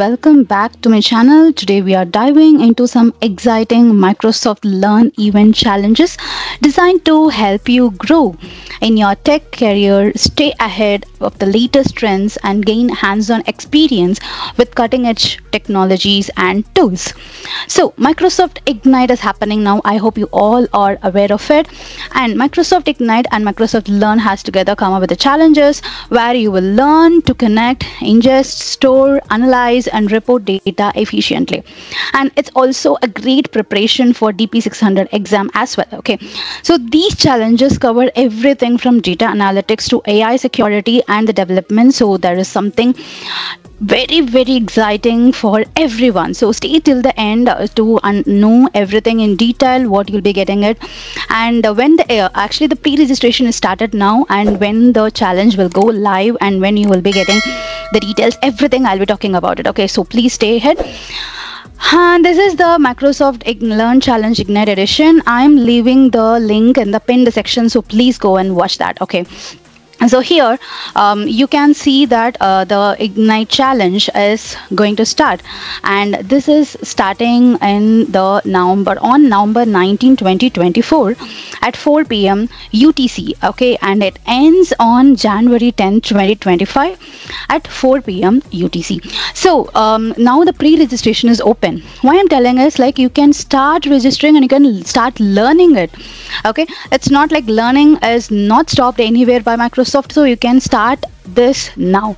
welcome back to my channel. Today we are diving into some exciting Microsoft Learn event challenges designed to help you grow in your tech career, stay ahead of the latest trends and gain hands-on experience with cutting-edge technologies and tools. So Microsoft Ignite is happening now. I hope you all are aware of it. And Microsoft Ignite and Microsoft Learn has together come up with the challenges where you will learn to connect, ingest, store, analyze, and report data efficiently. And it's also a great preparation for DP600 exam as well. Okay, so these challenges cover everything from data analytics to AI security and the development. So there is something very very exciting for everyone so stay till the end uh, to know everything in detail what you'll be getting it and uh, when the uh, actually the pre-registration is started now and when the challenge will go live and when you will be getting the details everything i'll be talking about it okay so please stay ahead and this is the Microsoft Learn Challenge Ignite edition. I'm leaving the link in the pinned section, so please go and watch that. Okay so here um, you can see that uh, the ignite challenge is going to start. And this is starting in the november on november 19 2024 at 4 p.m utc okay? And it ends on january 10 2025 at 4 p.m utc so um, now the pre-registration is open. Why i'm telling is like you can start registering and you can start learning it okay? It's not like learning is not stopped anywhere by microsoft Microsoft so you can start this now.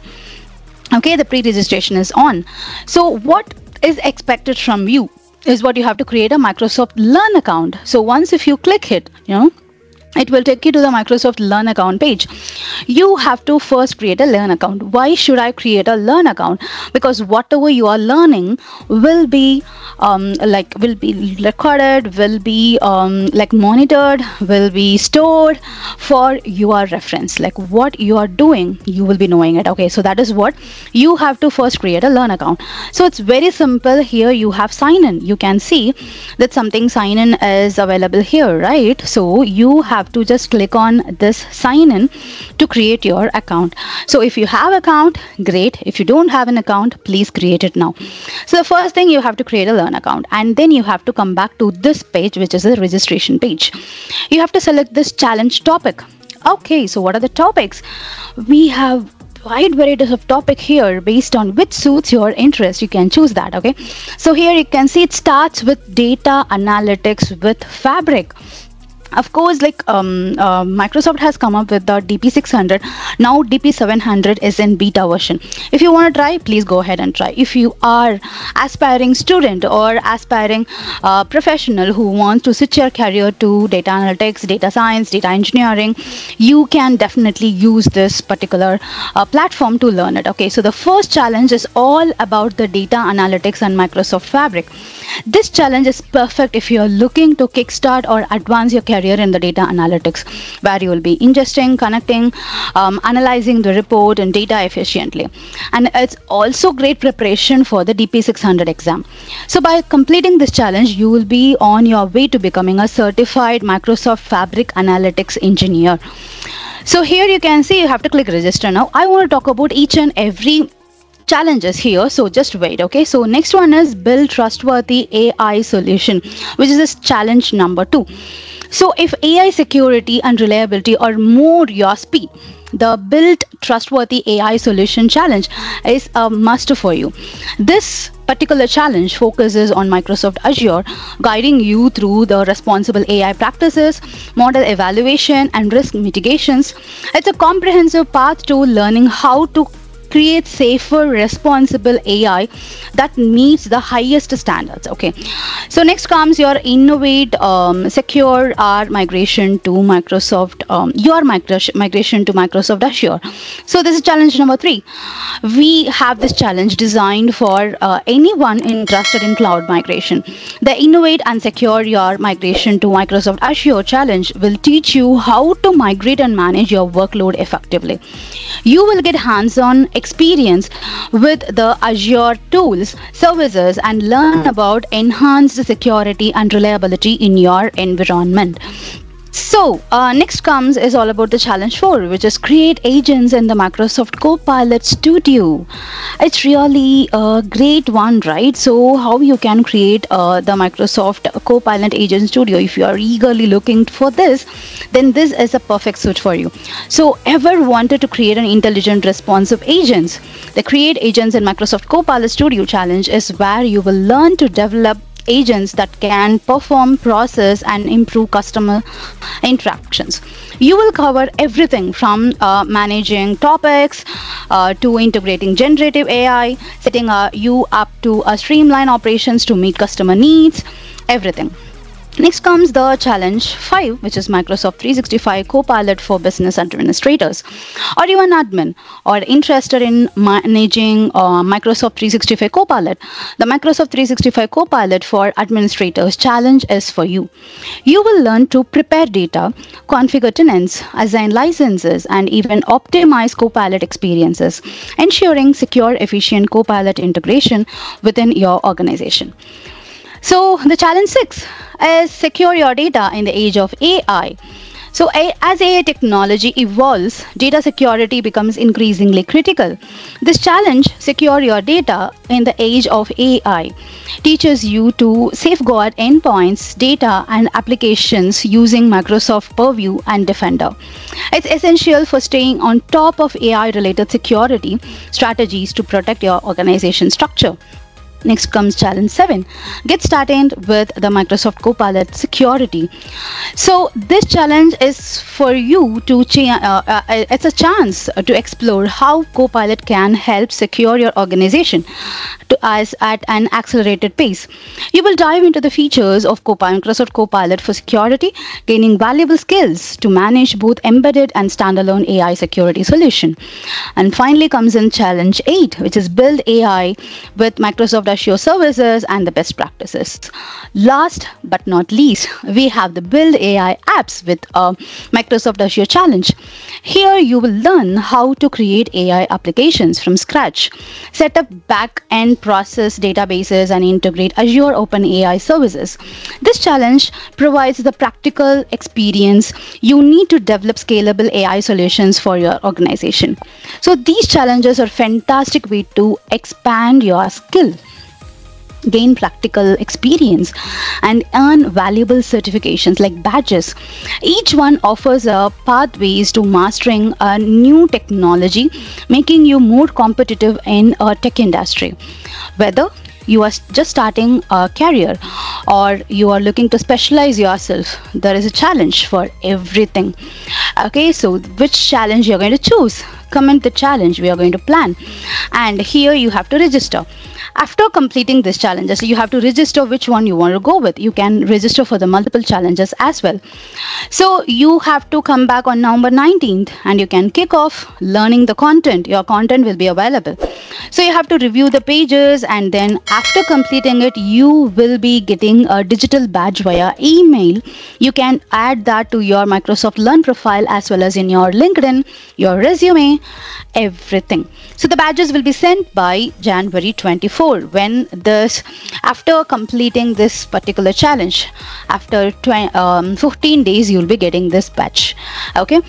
Okay the pre-registration is on. So what is expected from you is what you have to create a Microsoft Learn account. So once if you click it you know it will take you to the Microsoft Learn account page. You have to first create a Learn account. Why should I create a Learn account? Because whatever you are learning will be um, like will be recorded, will be um, like monitored, will be stored for your reference. Like what you are doing, you will be knowing it. Okay, so that is what you have to first create a Learn account. So it's very simple. Here you have sign in. You can see that something sign in is available here, right? So you have have to just click on this sign in to create your account. So if you have account great. If you don't have an account please create it now. So the first thing you have to create a learn account and then you have to come back to this page which is the registration page. You have to select this challenge topic. Okay so what are the topics? We have wide varieties of topic here based on which suits your interest. You can choose that okay? So here you can see it starts with data analytics with fabric of course like um, uh, microsoft has come up with the dp600 now dp700 is in beta version. If you want to try please go ahead and try. If you are aspiring student or aspiring uh, professional who wants to switch your career to data analytics data science data engineering you can definitely use this particular uh, platform to learn it. Okay so the first challenge is all about the data analytics and microsoft fabric. This challenge is perfect if you're looking to kickstart or advance your career career in the data analytics where you will be ingesting, connecting, um, analyzing the report and data efficiently. And it's also great preparation for the DP600 exam. So by completing this challenge, you will be on your way to becoming a certified Microsoft Fabric Analytics engineer. So here you can see you have to click register now. I want to talk about each and every challenges here so just wait okay so next one is build trustworthy ai solution which is this challenge number two so if AI security and reliability are more your speed, the build trustworthy AI solution challenge is a must for you. This particular challenge focuses on Microsoft Azure, guiding you through the responsible AI practices, model evaluation, and risk mitigations. It's a comprehensive path to learning how to create safer responsible AI that meets the highest standards okay? So next comes your innovate um, secure our migration to Microsoft um, your migration to Microsoft Azure. So this is challenge number three. We have this challenge designed for uh, anyone interested in cloud migration. The innovate and secure your migration to Microsoft Azure challenge will teach you how to migrate and manage your workload effectively. You will get hands-on experience with the Azure tools, services, and learn about enhanced security and reliability in your environment. So, uh, next comes is all about the challenge 4, which is create agents in the Microsoft Copilot Studio. It's really a great one, right? So, how you can create uh, the Microsoft Copilot Agent Studio if you are eagerly looking for this, then this is a perfect suit for you. So, ever wanted to create an intelligent, responsive agents? The Create Agents in Microsoft Copilot Studio challenge is where you will learn to develop agents that can perform, process, and improve customer interactions. You will cover everything from uh, managing topics uh, to integrating generative AI, setting uh, you up to a streamline operations to meet customer needs, everything. Next comes the challenge 5, which is Microsoft 365 Copilot for business administrators. You an admin or interested in managing uh, Microsoft 365 Copilot? The Microsoft 365 Copilot for administrators challenge is for you. You will learn to prepare data, configure tenants, assign licenses, and even optimize Copilot experiences, ensuring secure, efficient Copilot integration within your organization. So the challenge six is secure your data in the age of AI. So as AI technology evolves, data security becomes increasingly critical. This challenge, secure your data in the age of AI, teaches you to safeguard endpoints, data, and applications using Microsoft Purview and Defender. It's essential for staying on top of AI-related security strategies to protect your organization structure. Next comes challenge 7. Get started with the Microsoft Copilot security. So this challenge is for you to change, uh, uh, it's a chance to explore how Copilot can help secure your organization to us at an accelerated pace. You will dive into the features of Copilot, Microsoft Copilot for security, gaining valuable skills to manage both embedded and standalone AI security solution. And finally comes in challenge 8, which is build AI with Microsoft Azure services and the best practices. Last but not least, we have the build AI apps with a Microsoft Azure challenge. Here you will learn how to create AI applications from scratch, set up back-end process databases and integrate Azure OpenAI services. This challenge provides the practical experience you need to develop scalable AI solutions for your organization. So these challenges are fantastic way to expand your skill gain practical experience and earn valuable certifications like badges. Each one offers a pathways to mastering a new technology making you more competitive in a tech industry. Whether you are just starting a career or you are looking to specialize yourself there is a challenge for everything. Okay so which challenge you're going to choose? Comment the challenge we are going to plan. And here you have to register after completing these challenges, you have to register which one you want to go with. You can register for the multiple challenges as well. So you have to come back on November 19th and you can kick off learning the content. Your content will be available. So you have to review the pages and then after completing it, you will be getting a digital badge via email. You can add that to your Microsoft Learn profile as well as in your LinkedIn, your resume, everything. So the badges will be sent by January 24 when this after completing this particular challenge after 20, um, 15 days you'll be getting this patch okay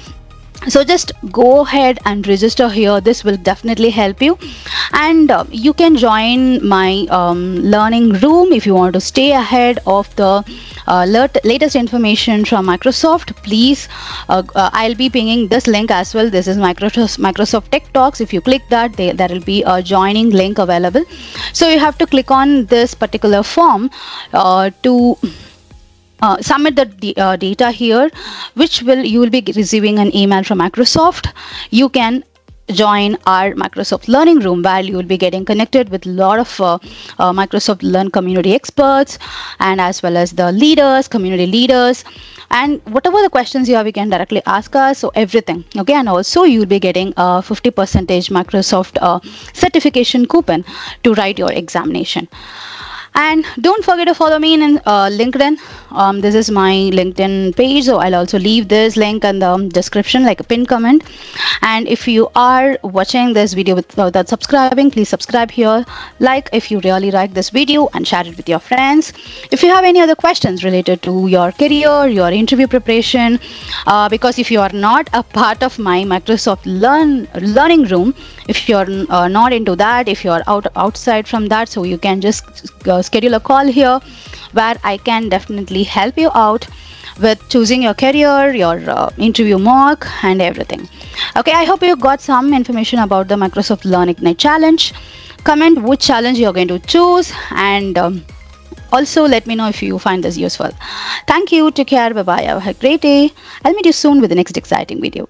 so just go ahead and register here. This will definitely help you. And uh, you can join my um, learning room if you want to stay ahead of the uh, latest information from Microsoft. Please uh, uh I'll be pinging this link as well. This is Microsoft Microsoft Tech Talks. If you click that there will be a joining link available. So you have to click on this particular form uh, to uh, submit the uh, data here which will you will be receiving an email from Microsoft. You can join our Microsoft Learning Room where you will be getting connected with a lot of uh, uh, Microsoft Learn community experts and as well as the leaders, community leaders. And whatever the questions you have you can directly ask us so everything okay? And also you'll be getting a 50 percentage Microsoft uh, certification coupon to write your examination and don't forget to follow me in uh, linkedin. Um, this is my linkedin page so i'll also leave this link in the description like a pinned comment. And if you are watching this video without subscribing please subscribe here. Like if you really like this video and share it with your friends. If you have any other questions related to your career your interview preparation uh, because if you are not a part of my microsoft learn learning room if you're uh, not into that if you're out outside from that so you can just uh, schedule a call here where I can definitely help you out with choosing your career, your uh, interview mock, and everything. Okay, I hope you got some information about the Microsoft Learn Ignite challenge. Comment which challenge you're going to choose and um, also let me know if you find this useful. Thank you. Take care. Bye bye. Have a great day. I'll meet you soon with the next exciting video.